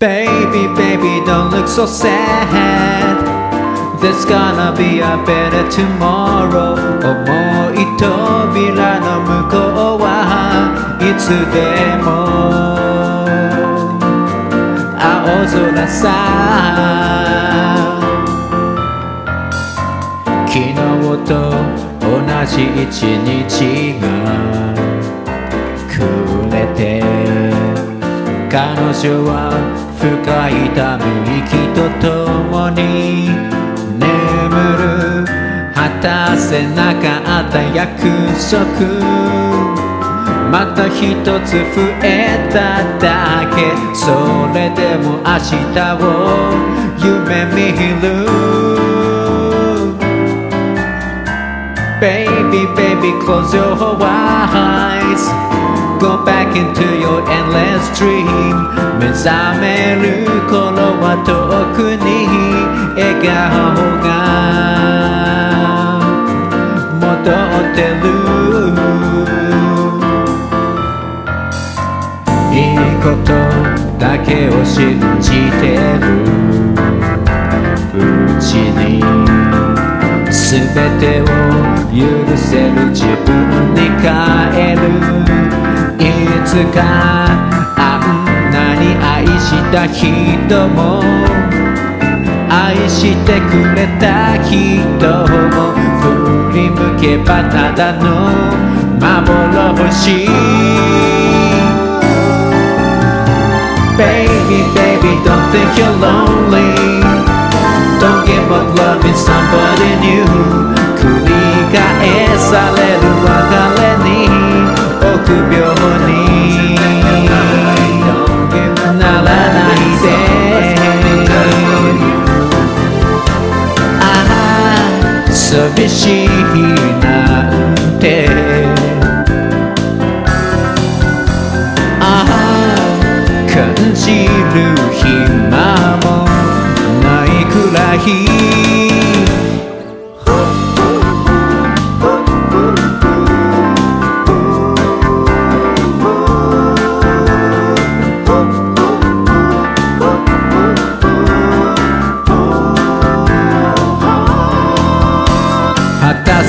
Baby, baby, don't look so sad. There's gonna be a better tomorrow. 思い扉の向こうはいつでも青空さ。昨日と同じ一日が暮れて彼女は深いため息とともに眠る果たせなかった約束。また一つ増えただけ。それでも明日を夢見る。Baby, baby, close your eyes. Go back into your endless dream. 目覚める頃は遠くに笑顔が戻ってる。いいことだけを信じてる。うちに全てを許せる。自分に変える。つかあんなに愛した人も愛してくれた人も振り向けばただの幻 Baby, baby, don't think you're lonely Don't give up loving somebody new 繰り返される別しいなんて。ああ感じる暇もないくらい。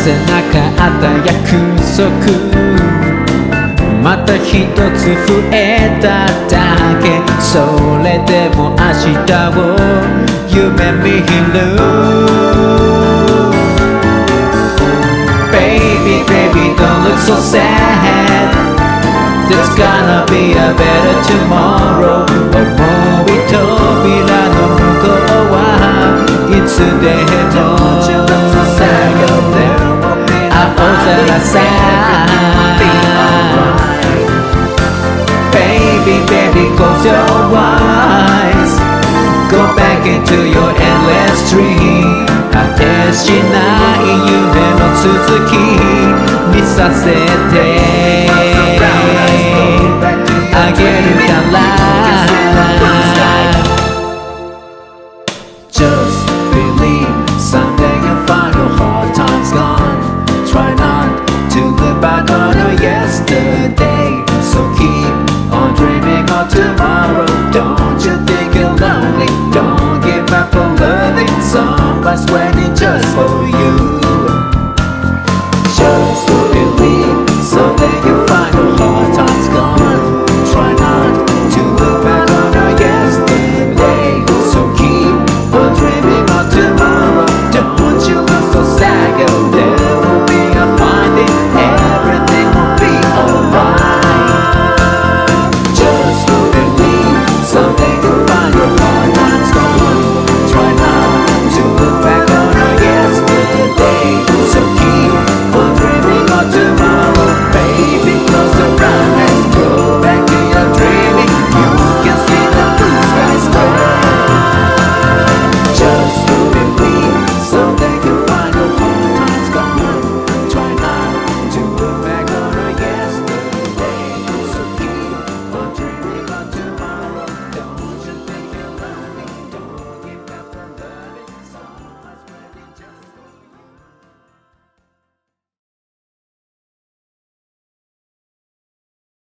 せなかった約束また一つ増えただけそれでも明日を夢見る Baby, baby, don't look so sad There's gonna be a better tomorrow 思い扉の向こうはいつでも 青空さ Baby, baby, close your eyes Go back into your endless dream 果てしない夢の続き見させて